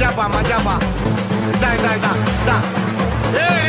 majaba, majaba. Da, da, da, da. Hey!